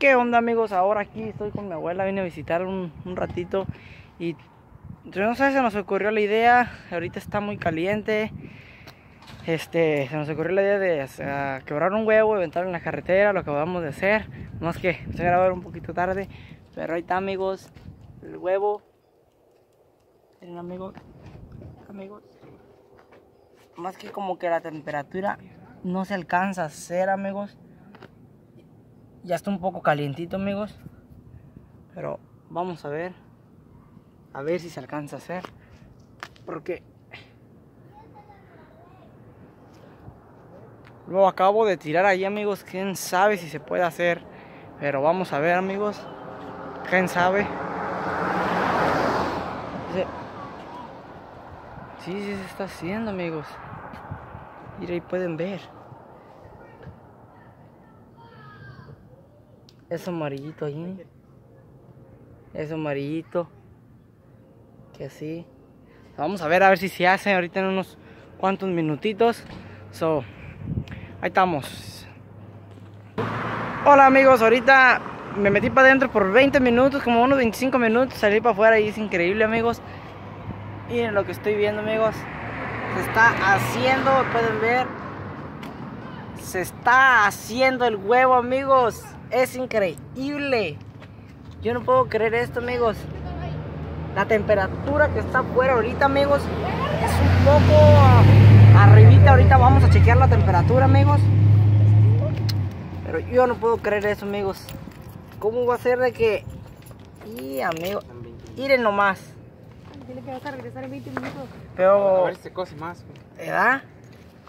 ¿Qué onda amigos? Ahora aquí estoy con mi abuela, vine a visitar un, ratito y no sé, se nos ocurrió la idea, ahorita está muy caliente, este, se nos ocurrió la idea de quebrar un huevo, aventarlo en la carretera, lo que vamos de hacer, más que se grabar un poquito tarde, pero ahí está amigos, el huevo, miren amigos, amigos, más que como que la temperatura no se alcanza a hacer amigos, ya está un poco calientito, amigos. Pero vamos a ver. A ver si se alcanza a hacer. Porque... Lo acabo de tirar ahí, amigos. Quién sabe si se puede hacer. Pero vamos a ver, amigos. Quién sabe. Sí, sí se está haciendo, amigos. Mira, ahí pueden ver. Es amarillito ahí. Es amarillito. Que así. Vamos a ver a ver si se hace ahorita en unos cuantos minutitos. So, ahí estamos. Hola amigos, ahorita me metí para adentro por 20 minutos, como unos 25 minutos, salí para afuera y es increíble amigos. Miren lo que estoy viendo amigos. Se está haciendo, pueden ver. Se está haciendo el huevo amigos. Es increíble. Yo no puedo creer esto, amigos. La temperatura que está afuera ahorita, amigos, es un poco arribita. Ahorita vamos a chequear la temperatura, amigos. Pero yo no puedo creer eso, amigos. ¿Cómo va a ser de que... Y, amigos, miren nomás. Dile que vas a regresar en 20 minutos. Pero... A ver si se cose más. ¿Verdad?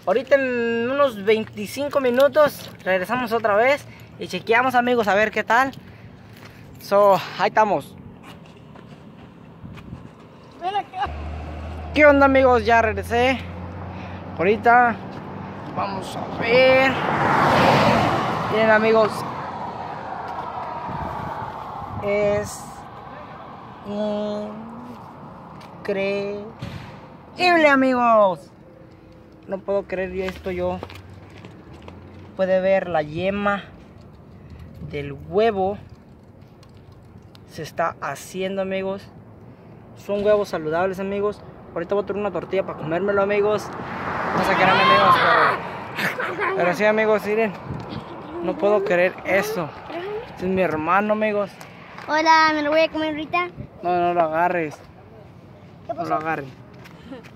Ahorita en unos 25 minutos regresamos otra vez y chequeamos amigos a ver qué tal. So, ahí estamos. ¿Qué onda amigos? Ya regresé. Ahorita vamos a ver. Bien amigos. Es increíble amigos. No puedo creer esto yo. Puede ver la yema del huevo. Se está haciendo amigos. Son huevos saludables amigos. Ahorita voy a tener una tortilla para comérmelo amigos. No se quedan amigos pero, pero sí amigos miren. No puedo creer eso. Este es mi hermano amigos. Hola me lo voy a comer ahorita no no lo agarres. No lo agarres.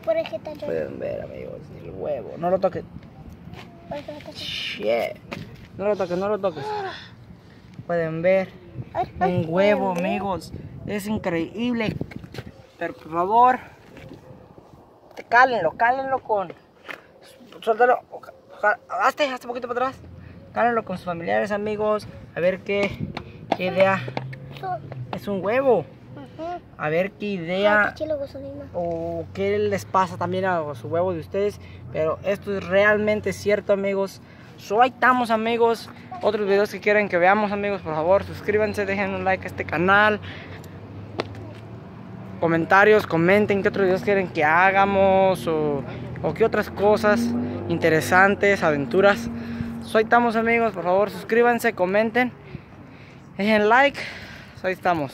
Por el pueden ver amigos el huevo. No lo toques. Shit. no lo toques no lo toques pueden ver. Un huevo amigos. Es increíble. Pero por favor cálenlo cálenlo con suéltalo hazte hazte un poquito para atrás. Cálenlo con sus familiares amigos a ver qué, qué idea. Es un huevo. A ver qué idea o qué les pasa también a su huevo de ustedes. Pero esto es realmente cierto amigos So, ahí estamos amigos. Otros videos que quieren que veamos amigos, por favor, suscríbanse, dejen un like a este canal. Comentarios, comenten qué otros videos quieren que hagamos o, o qué otras cosas interesantes, aventuras. So, ahí estamos amigos, por favor, suscríbanse, comenten, dejen like. So, ahí estamos.